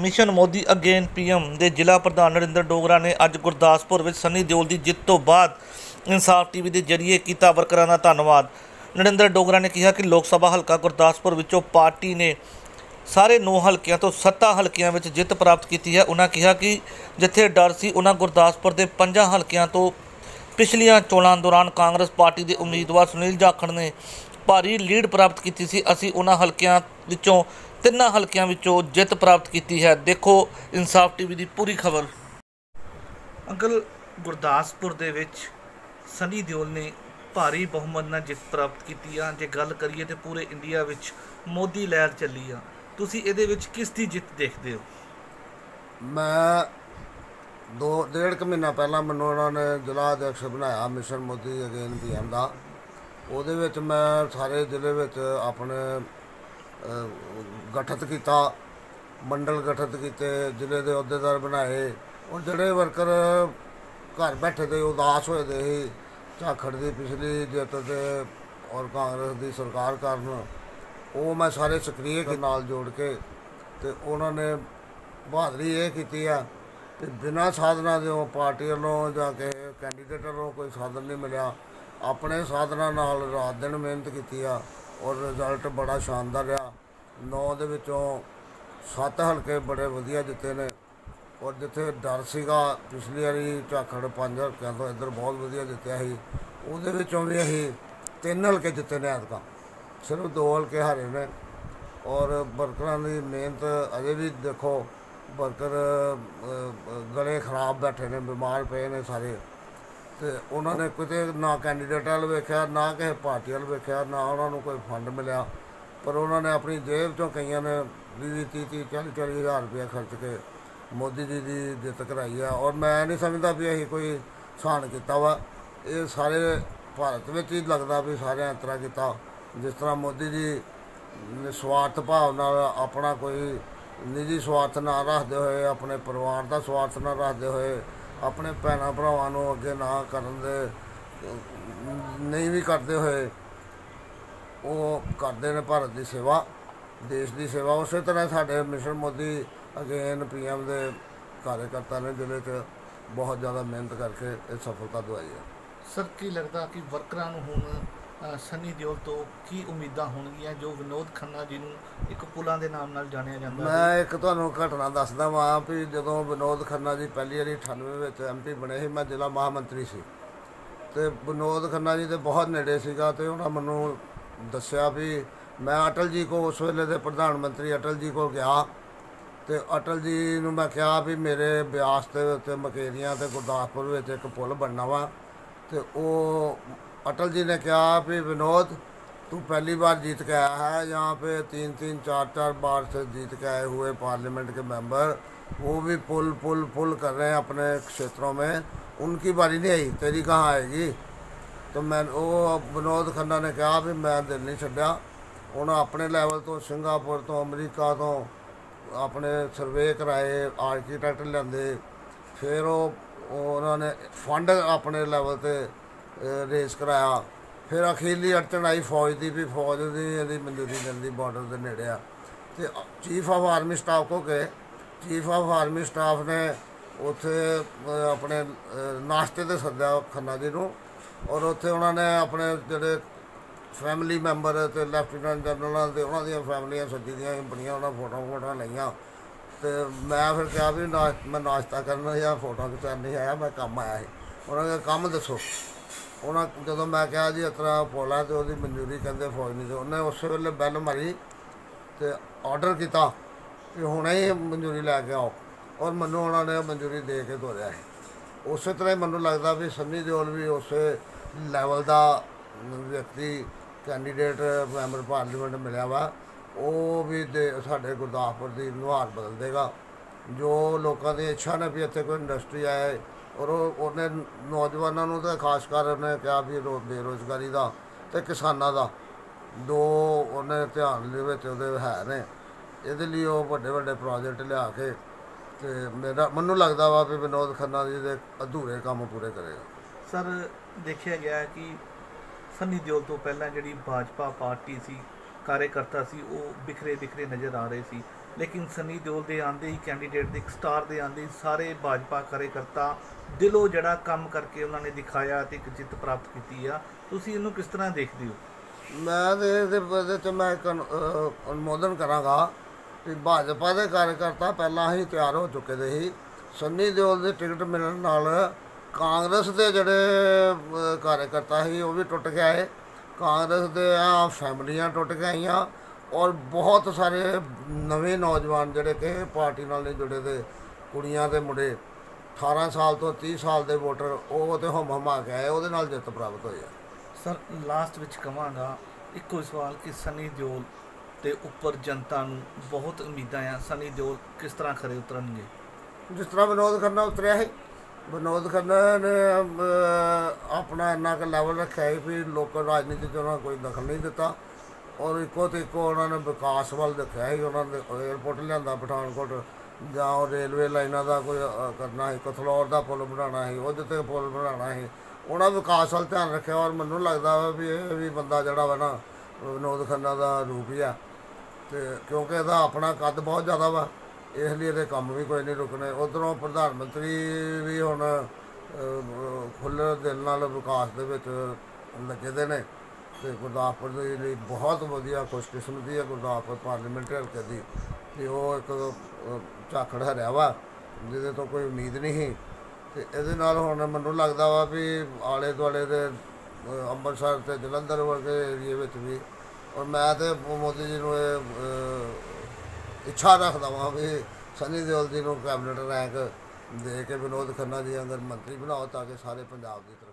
Mission Modi again PM ਦੇ ਜ਼ਿਲ੍ਹਾ ਪ੍ਰਧਾਨ ਨਰਿੰਦਰ ਡੋਗਰਾ ਨੇ ਅੱਜ ਗੁਰਦਾਸਪੁਰ ਵਿੱਚ ਸੰਨੀ ਦਿਓਲ ਦੀ ਜਿੱਤ ਤੋਂ ਬਾਅਦ ਇਨਸਾਫ ਟੀਵੀ ਦੇ ਜ਼ਰੀਏ ਕੀਤਾ ਵਰਕਰਾਂ ਦਾ ਧੰਨਵਾਦ। ਨਰਿੰਦਰ ਡੋਗਰਾ ਨੇ ਕਿਹਾ ਕਿ ਲੋਕ ਸਭਾ ਹਲਕਾ ਗੁਰਦਾਸਪੁਰ ਵਿੱਚੋਂ ਪਾਰਟੀ ਨੇ ਸਾਰੇ 9 ਹਲਕਿਆਂ ਤੋਂ 7 ਹਲਕਿਆਂ ਵਿੱਚ ਜਿੱਤ ਪ੍ਰਾਪਤ ਕੀਤੀ ਹੈ। ਉਹਨਾਂ ਕਿਹਾ ਕਿ ਜਿੱਥੇ ਡਰ ਸੀ ਉਹਨਾਂ ਗੁਰਦਾਸਪੁਰ ਦੇ 5 ਹਲਕਿਆਂ ਤੋਂ ਪਿਛਲੀਆਂ ਚੋਣਾਂ ਦੌਰਾਨ ਕਾਂਗਰਸ ਪਾਰਟੀ ਦੇ ਉਮੀਦਵਾਰ ਸੁਨੀਲ ਜਾਖੜ ਨੇ ਭਾਰੀ ਲੀਡ ਪ੍ਰਾਪਤ ਕੀਤੀ ਸੀ। ਅਸੀਂ ਉਹਨਾਂ ਹਲਕਿਆਂ ਵਿੱਚੋਂ ਤਿੰਨਾਂ ਹਲਕਿਆਂ ਵਿੱਚੋਂ ਜਿੱਤ ਪ੍ਰਾਪਤ ਕੀਤੀ ਹੈ। ਦੇਖੋ ਇਨਸਾਫ ਟੀਵੀ ਦੀ ਪੂਰੀ ਖਬਰ। ਅੰਕਲ ਗੁਰਦਾਸਪੁਰ ਦੇ ਵਿੱਚ ਸਨੀ ਦਿਓਲ ਨੇ ਭਾਰੀ ਬਹੁਮਤ ਨਾਲ ਜਿੱਤ ਪ੍ਰਾਪਤ ਕੀਤੀ ਆ। ਜੇ ਗੱਲ ਕਰੀਏ ਤੇ ਪੂਰੇ ਇੰਡੀਆ ਵਿੱਚ ਮੋਦੀ ਲਹਿਰ ਚੱਲੀ ਆ। ਤੁਸੀਂ ਇਹਦੇ ਵਿੱਚ ਕਿਸ ਦੀ ਜਿੱਤ ਦੇਖਦੇ ਹੋ? ਮੈਂ ਦੋ ਡੇਢ ਕੁ ਮਹੀਨਾ ਪਹਿਲਾਂ ਮੈਨੂੰ ਉਹਨਾਂ ਨੇ ਜ਼ਿਲ੍ਹਾ ਅਧਿਕਸ਼ ਬਣਾਇਆ ਮਿਸ਼ਨ ਮੋਦੀ ਅਗੇਨ ਪੀਐਮ ਦਾ। ਉਹਦੇ ਵਿੱਚ ਮੈਂ ਸਾਰੇ ਜ਼ਿਲ੍ਹੇ ਵਿੱਚ ਆਪਣੇ ਗਠਿਤ ਕੀਤਾ, ਮੰਡਲ ਗਠਿਤ ਕੀਤੇ, ਜ਼ਿਲ੍ਹੇ ਦੇ ਅਹੁਦੇਦਾਰ ਬਣਾਏ। ਉਹ ਜਿਹੜੇ ਵਰਕਰ ਘਰ ਬੈਠੇ ਤੇ ਉਦਾਸ ਹੋਏ ਦੇ ਸੀ, ਝਾਖੜ ਦੀ ਪਿਛਲੀ ਜਿੱਤ ਤੇ ਔਰ ਕਾਂਗਰਸ ਦੀ ਸਰਕਾਰ ਕਾਰਨ, ਉਹ ਮੈਂ ਸਾਰੇ ਸਕਰੀਏ ਦੇ ਨਾਲ ਜੋੜ ਕੇ ਤੇ ਉਹਨਾਂ ਨੇ ਬਹਾਦਰੀ ਇਹ ਕੀਤੀ ਆ ਕਿ ਬਿਨਾਂ ਸਾਧਨਾ ਦੇ ਉਹ ਪਾਰਟੀ ਵੱਲੋਂ ਜਾਂ ਕਿਸੇ ਕੈਂਡੀਡੇਟ ਵੱਲੋਂ ਕੋਈ ਸਾਧਨ ਨਹੀਂ ਮਿਲਿਆ। ਆਪਣੇ ਸਾਧਨਾ ਨਾਲ ਰਾਤ ਦਿਨ ਮਿਹਨਤ ਕੀਤੀ ਆ। ਔਰ ਰਿਜ਼ਲਟ ਬੜਾ ਸ਼ਾਨਦਾਰ ਰਿਹਾ। 9 ਦੇ ਵਿੱਚੋਂ 7 ਹਲਕੇ ਬੜੇ ਵਧੀਆ ਜਿੱਤੇ ਨੇ। ਔਰ ਜਿੱਥੇ ਡਰ ਸੀਗਾ, ਪਿਛਲੀ ਵਾਰੀ ਝਾਖੜ ਪੰਜ ਹਲਕਿਆਂ ਤੋਂ ਇੱਧਰ ਬਹੁਤ ਵਧੀਆ ਜਿੱਤਿਆ ਸੀ। ਉਹਦੇ ਵਿੱਚੋਂ ਵੀ ਅਸੀਂ ਤਿੰਨ ਹਲਕੇ ਜਿੱਤੇ ਨੇ ਐਤਕਾਂ। ਸਿਰਫ ਦੋ ਹਲਕੇ ਹਾਰੇ ਨੇ। ਔਰ ਵਰਕਰਾਂ ਦੀ ਮਿਹਨਤ ਅਜੇ ਵੀ ਦੇਖੋ ਵਰਕਰ ਗਲੇ ਖਰਾਬ ਬੈਠੇ ਨੇ, ਬਿਮਾਰ ਪਏ ਨੇ ਸਾਰੇ। ਤੇ ਉਹਨਾਂ ਨੇ ਕਿਤੇ ਨਾ ਕੈਂਡੀਡੇਟ ਵੱਲ ਵੇਖਿਆ, ਨਾ ਕਿਸੇ ਪਾਰਟੀ ਵੱਲ ਵੇਖਿਆ, ਨਾ ਉਹਨਾਂ ਨੂੰ ਕੋਈ ਫੰਡ ਮਿਲਿਆ। ਪਰ ਉਹਨਾਂ ਨੇ ਆਪਣੀ ਜੇਬ ਚੋਂ ਕਈਆਂ ਨੇ 20 30 30 40 40 ਹਜ਼ਾਰ ਰੁਪਏ ਖਰਚ ਕੇ ਮੋਦੀ ਜੀ ਦੀ ਜਿੱਤ ਕਰਾਈ ਆ। ਔਰ ਮੈਂ ਨਹੀਂ ਸਮਝਦਾ ਵੀ ਅਸੀਂ ਕੋਈ ਸਾਨ ਕੀਤਾ ਵਾ। ਇਹ ਸਾਰੇ ਭਾਰਤ ਵਿੱਚ ਹੀ ਲੱਗਦਾ ਵੀ ਸਾਰਿਆਂ ਇਸ ਤਰ੍ਹਾਂ ਕੀਤਾ। ਜਿਸ ਤਰ੍ਹਾਂ ਮੋਦੀ ਜੀ ਸਵਾਰਥ ਭਾਵ ਨਾਲ ਆਪਣਾ ਕੋਈ ਨਿੱਜੀ ਸਵਾਰਥ ਨਾ ਰੱਖਦੇ ਹੋਏ, ਆਪਣੇ ਪਰਿਵਾਰ ਦਾ ਸਵਾਰਥ ਨਾ ਰੱਖਦੇ ਹੋਏ ਆਪਣੇ ਭੈਣਾਂ ਭਰਾਵਾਂ ਨੂੰ ਅੱਗੇ ਨਾ ਕਰਨ ਦੇ, ਨਹੀਂ ਵੀ ਕਰਦੇ ਹੋਏ, ਉਹ ਕਰਦੇ ਨੇ ਭਾਰਤ ਦੀ ਸੇਵਾ, ਦੇਸ਼ ਦੀ ਸੇਵਾ। ਉਸੇ ਤਰ੍ਹਾਂ ਸਾਡੇ ਮਿਸ਼ਨ ਮੋਦੀ ਅਗੇਨ ਪੀਐਮ ਦੇ ਕਾਰਜਕਰਤਾ ਨੇ ਜ਼ਿਲ੍ਹੇ 'ਚ ਬਹੁਤ ਜ਼ਿਆਦਾ ਮਿਹਨਤ ਕਰਕੇ ਇਹ ਸਫਲਤਾ ਦਵਾਈ ਹੈ। ਸਰ, ਕੀ ਲੱਗਦਾ ਕਿ ਵਰਕਰਾਂ ਨੂੰ ਹੁਣ ਸਨੀ ਦਿਓਲ ਤੋਂ ਕੀ ਉਮੀਦਾਂ ਹੋਣਗੀਆਂ? ਜੋ ਵਿਨੋਦ ਖੰਨਾ ਜੀ ਨੂੰ ਇੱਕ ਪੁਲਾਂ ਦੇ ਨਾਮ ਨਾਲ ਜਾਣਿਆ ਜਾਂਦਾ ਮੈਂ ਇੱਕ ਤੁਹਾਨੂੰ ਘਟਨਾ ਦੱਸਦਾ ਵਾਂ ਵੀ ਜਦੋਂ ਵਿਨੋਦ ਖੰਨਾ ਜੀ ਪਹਿਲੀ ਵਾਰੀ 98 ਵਿੱਚ ਐਮਪੀ ਬਣੇ ਸੀ, ਮੈਂ ਜ਼ਿਲ੍ਹਾ ਮਹਾਮੰਤਰੀ ਸੀ। ਤੇ ਵਿਨੋਦ ਖੰਨਾ ਜੀ ਦੇ ਬਹੁਤ ਨੇੜੇ ਸੀਗਾ ਤੇ ਉਹਨਾਂ ਮੈਨੂੰ ਦੱਸਿਆ ਵੀ ਮੈਂ ਅਟਲ ਜੀ ਕੋ ਉਸ ਵੇਲੇ ਦੇ ਪ੍ਰਧਾਨ ਮੰਤਰੀ ਅਟਲ ਜੀ ਕੋਲ ਗਿਆ। ਤੇ ਅਟਲ ਜੀ ਨੂੰ ਮੈਂ ਕਿਹਾ ਵੀ ਮੇਰੇ ਬਿਆਸ ਤੇ ਉੱਤੇ ਮਕੇਰੀਆਂ ਤੇ ਗੁਰਦਾਸਪੁਰ ਵਿੱਚ ਇੱਕ ਪੁਲ ਬਣਨਾ ਵਾ ਤੇ ਉਹ अटल जी ने कहा भी विनोद तू पहली बार जीत के आया है यहाँ पे तीन तीन चार चार बार से जीत के आए हुए पार्लियामेंट के मेंबर वो भी पुल पुल पुल कर रहे हैं अपने क्षेत्रों में उनकी बारी नहीं आई तेरी कहाँ आएगी तो मैं वो विनोद खन्ना ने कहा भी मैं दिल नहीं छड्या ਉਹਨਾਂ ਆਪਣੇ ਲੈਵਲ ਤੋਂ ਸਿੰਗਾਪੁਰ ਤੋਂ ਅਮਰੀਕਾ ਤੋਂ ਆਪਣੇ ਸਰਵੇ ਕਰਾਏ ਆਰਕੀਟੈਕਟ ਲਿਆਂਦੇ ਫਿਰ ਉਹ ਉਹ ਉਹਨਾਂ ਨੇ ਫੰਡ ਆਪਣੇ ਲੈਵਲ ਤੇ ਰੇਸ ਕਰਾਇਆ। ਫਿਰ ਅਖੀਰਲੀ ਅੜਚਣ ਆਈ ਫੌਜ ਦੀ ਵੀ ਫੌਜ ਦੀ ਇਹਦੀ ਮਨਜ਼ੂਰੀ ਮਿਲਦੀ ਬਾਰਡਰ ਦੇ ਨੇੜੇ ਆ। ਤੇ ਚੀਫ ਆਫ ਆਰਮੀ ਸਟਾਫ ਕੋ ਗਏ। ਚੀਫ ਆਫ ਆਰਮੀ ਸਟਾਫ ਨੇ ਉੱਥੇ ਆਪਣੇ ਨਾਸ਼ਤੇ ਤੇ ਸੱਦਿਆ ਖੰਨਾ ਜੀ ਨੂੰ। ਔਰ ਉੱਥੇ ਉਹਨਾਂ ਨੇ ਆਪਣੇ ਜਿਹੜੇ ਫੈਮਿਲੀ ਮੈਂਬਰ ਤੇ ਲੈਫਟੀਨੈਂਟ ਜਨਰਲ ਤੇ ਉਹਨਾਂ ਦੀਆਂ ਫੈਮਲੀਆਂ ਸੱਜੀ ਦੀਆਂ ਸੀ, ਬੜੀਆਂ ਉਹਨਾਂ ਫੋਟੋਆਂ ਫੋਟੋਆਂ ਲਈਆਂ। ਤੇ ਮੈਂ ਫਿਰ ਕਿਹਾ ਵੀ ਨਾ ਮੈਂ ਨਾਸ਼ਤਾ ਕਰਨ ਜਾਂ ਫੋਟੋਆਂ ਖਿਚਾਉਣ ਨਹੀਂ ਆਇਆ ਮੈਂ ਕੰਮ ਆਇਆ ਸੀ। ਉਹਨਾਂ ਦਾ ਕੰਮ ਦੱਸੋ। ਉਹਨਾਂ ਜਦੋਂ ਮੈਂ ਕਿਹਾ ਜੀ ਇਸ ਤਰ੍ਹਾਂ ਪੋਲਾ ਤੇ ਉਹਦੀ ਮਨਜ਼ੂਰੀ ਕਹਿੰਦੇ ਫੌਜ ਨਹੀਂ ਤੇ ਉਹਨੇ ਉਸੇ ਵੇਲੇ ਬੈਲ ਮਾਰੀ ਤੇ ਆਰਡਰ ਕੀਤਾ ਕਿ ਹੁਣੇ ਹੀ ਮਨਜ਼ੂਰੀ ਲੈ ਕੇ ਆਓ। ਔਰ ਮੈਨੂੰ ਉਹਨਾਂ ਨੇ ਮਨਜ਼ੂਰੀ ਦੇ ਕੇ ਤੋਰਿਆ ਉਸੇ ਤਰ੍ਹਾਂ ਹੀ ਮੈਨੂੰ ਲੱਗਦਾ ਵੀ ਸੰਨੀ ਦਿਓਲ ਵੀ ਉਸੇ ਲੈਵਲ ਦਾ ਵਿਅਕਤੀ ਕੈਂਡੀਡੇਟ ਮੈਂਬਰ ਪਾਰਲੀਮੈਂਟ ਮਿਲਿਆ ਵਾ। ਉਹ ਵੀ ਦੇ ਸਾਡੇ ਗੁਰਦਾਸਪੁਰ ਦੀ ਨੁਹਾਰ ਬਦਲ ਦੇਗਾ। ਜੋ ਲੋਕਾਂ ਦੀ ਇੱਛਾ ਨੇ ਵੀ ਇੱਥੇ ਕੋਈ ਇੰਡਸਟਰੀ ਆਏ ਔਰ ਉਹ ਉਹਨੇ ਨੌਜਵਾਨਾਂ ਨੂੰ ਤਾਂ ਖਾਸ ਕਰ ਉਹਨੇ ਕਿਹਾ ਵੀ ਰੋ, ਬੇਰੁਜ਼ਗਾਰੀ ਦਾ ਤੇ ਕਿਸਾਨਾਂ ਦਾ। ਦੋ ਉਹਨੇ ਧਿਆਨ ਦੇ ਵਿੱਚ ਉਹਦੇ ਹੈ ਨੇ। ਇਹਦੇ ਲਈ ਉਹ ਵੱਡੇ ਵੱਡੇ ਪ੍ਰੋਜੈਕਟ ਲਿਆ ਕੇ ਤੇ ਮੇਰਾ, ਮੈਨੂੰ ਲੱਗਦਾ ਵਾ ਵੀ ਵਿਨੋਦ ਖੰਨਾ ਜੀ ਦੇ ਅਧੂਰੇ ਕੰਮ ਪੂਰੇ ਕਰੇਗਾ। ਸਰ, ਦੇਖਿਆ ਗਿਆ ਕਿ ਸੰਨੀ ਦਿਓਲ ਤੋਂ ਪਹਿਲਾਂ ਜਿਹੜੀ ਭਾਜਪਾ ਪਾਰਟੀ ਸੀ, ਕਾਰਜਕਰਤਾ ਸੀ, ਉਹ ਬਿਖਰੇ ਬਿਖਰੇ ਨਜ਼ਰ ਆ ਰਹੇ ਸੀ। ਲੇਕਿਨ ਸਨੀ ਦਿਓਲ ਦੇ ਆਂਦੇ ਹੀ ਕੈਂਡੀਡੇਟ ਦੇ, ਇੱਕ ਸਟਾਰ ਦੇ ਆਂਦੇ ਹੀ ਸਾਰੇ ਭਾਜਪਾ ਕਾਰਜਕਰਤਾ ਦਿਲੋਂ ਜਿਹੜਾ ਕੰਮ ਕਰਕੇ ਉਹਨਾਂ ਨੇ ਦਿਖਾਇਆ ਤੇ ਇੱਕ ਜਿੱਤ ਪ੍ਰਾਪਤ ਕੀਤੀ ਆ। ਤੁਸੀਂ ਇਹਨੂੰ ਕਿਸ ਤਰ੍ਹਾਂ ਦੇਖਦੇ ਹੋ? ਮੈਂ ਤੇ ਇਹਦੇ ਇਹਦੇ ਚ ਮੈਂ ਇੱਕ ਅਨੁ- ਅਨੁਮੋਦਨ ਕਰਾਂਗਾ ਕਿ ਭਾਜਪਾ ਦੇ ਕਾਰਜਕਰਤਾ ਪਹਿਲਾਂ ਹੀ ਤਿਆਰ ਹੋ ਚੁੱਕੇ ਦੇ ਸੀ। ਸੰਨੀ ਦਿਓਲ ਦੀ ਟਿਕਟ ਮਿਲਣ ਨਾਲ ਕਾਂਗਰਸ ਦੇ ਜਿਹੜੇ ਕਾਰਜਕਰਤਾ ਸੀ ਉਹ ਵੀ ਟੁੱਟ ਗਏ ਕਾਂਗਰਸ ਦੇ ਆ ਫੈਮਲੀਆਂ ਟੁੱਟ ਗਈਆਂ। ਔਰ ਬਹੁਤ ਸਾਰੇ ਨਵੇਂ ਨੌਜਵਾਨ ਜਿਹੜੇ ਕਿ ਪਾਰਟੀ ਨਾਲ ਨਹੀਂ ਜੁੜੇ ਦੇ ਕੁੜੀਆਂ ਤੇ ਮੁੰਡੇ 18 ਸਾਲ ਤੋਂ 30 ਸਾਲ ਦੇ ਵੋਟਰ ਉਹ ਤੇ ਹਮ ਹਮਾ ਕੇ ਆਏ ਉਹਦੇ ਨਾਲ ਜਿੱਤ ਪ੍ਰਾਪਤ ਹੋਈ ਹੈ। ਸਰ ਲਾਸਟ ਵਿੱਚ ਕਵਾਂਗਾ ਇੱਕੋ ਸਵਾਲ ਕਿ ਸਨੀ ਦਿਓਲ ਦੇ ਉੱਪਰ ਜਨਤਾ ਨੂੰ ਬਹੁਤ ਉਮੀਦਾਂ ਆ ਸਨੀ ਦਿਓਲ ਕਿਸ ਤਰ੍ਹਾਂ ਖਰੇ ਉਤਰਨਗੇ? ਜਿਸ ਤਰ੍ਹਾਂ ਵਿਨੋਦ ਖੰਨਾ ਉਤਰਿਆ ਹੈ ਵਿਨੋਦ ਖੰਨਾ ਨੇ ਆਪਣਾ ਇੰਨਾ ਕੁ ਲੈਵਲ ਰੱਖਿਆ ਹੈ ਵੀ ਲੋਕਾਂ ਰਾਜਨੀਤੀ 'ਚ ਉਹਨਾਂ ਕੋਈ ਦਖਲ ਨਹੀਂ ਦਿੱਤਾ। ਔਰ ਇੱਕੋ ਤੇ ਇੱਕੋ ਉਹਨਾਂ ਨੇ ਵਿਕਾਸ ਵੱਲ ਦੇਖਿਆ ਹੈ ਉਹਨਾਂ ਨੇ 에ਅਰਪੋਰਟ ਲਿਆਂਦਾ ਪਠਾਨਕੋਟ, ਜਾਂ ਉਹ ਰੇਲਵੇ ਲਾਈਨਾਂ ਦਾ ਕੋਈ ਕਰਨਾ ਹੈ ਕਥਲੌਰ ਦਾ ਪੁਲ ਬਣਾਉਣਾ ਹੈ ਉਹਦੇ ਤੇ ਪੁਲ ਬਣਾਉਣਾ ਹੈ ਉਹਨਾਂ ਵਿਕਾਸ ਵੱਲ ਧਿਆਨ ਰੱਖਿਆ ਔਰ ਮੈਨੂੰ ਲੱਗਦਾ ਵਾ ਵੀ ਇਹ ਵੀ ਬੰਦਾ ਜਿਹੜਾ ਵਾ ਨਾ, ਵਿਨੋਦ ਖੰਨਾ ਦਾ ਰੂਪ ਹੀ ਆ। ਤੇ ਕਿਉਂਕਿ ਇਹਦਾ ਆਪਣਾ ਕੱਦ ਬਹੁਤ ਜ਼ਿਆਦਾ ਵਾ, ਇਸ ਲਈ ਇਹਦੇ ਕੰਮ ਵੀ ਕੋਈ ਨਹੀਂ ਰੁਕਣੇ। ਉਧਰੋਂ ਪ੍ਰਧਾਨ ਮੰਤਰੀ ਵੀ ਹੁਣ ਖੁੱਲ੍ਹੇ ਦਿਲ ਨਾਲ ਵਿਕਾਸ ਦੇ ਵਿੱਚ ਲੱਗੇ ਦੇ ਨੇ। ਤੇ ਗੁਰਦਾਸਪੁਰ ਦੇ ਲਈ ਬਹੁਤ ਵਧੀਆ ਖੁਸ਼ਕਿਸਮਤੀ ਹੈ ਗੁਰਦਾਸਪੁਰ ਪਾਰਲੀਮੈਂਟ ਹਲਕੇ ਦੀ ਤੇ ਉਹ ਇੱਕ ਅਹ, ਝਾਕੜ ਹਰਿਆ ਵਾ ਜਿਹਦੇ ਤੋਂ ਕੋਈ ਉਮੀਦ ਨਹੀਂ ਸੀ। ਤੇ ਇਹਦੇ ਨਾਲ ਹੁਣ ਮੈਨੂੰ ਲੱਗਦਾ ਵਾ ਵੀ ਆਲੇ ਦੁਆਲੇ ਦੇ ਅੰਮ੍ਰਿਤਸਰ ਤੇ ਜਲੰਧਰ ਵਰਗੇ ਏਰੀਏ ਵਿੱਚ ਵੀ ਔਰ ਮੈਂ ਤੇ ਮੋਦੀ ਜੀ ਨੂੰ ਇਹ ਇੱਛਾ ਰੱਖਦਾ ਵਾਂ ਵੀ ਸਨੀ ਦਿਓਲ ਜੀ ਨੂੰ ਕੈਬਨਿਟ ਰੈਂਕ ਦੇ ਕੇ ਵਿਨੋਦ ਖੰਨਾ ਜੀ ਅੰਦਰ ਮੰਤਰੀ ਬਣਾਓ ਤਾਂ ਕਿ ਸਾਰੇ ਪੰਜਾਬ ਦੀ ਤਰੱਕੀ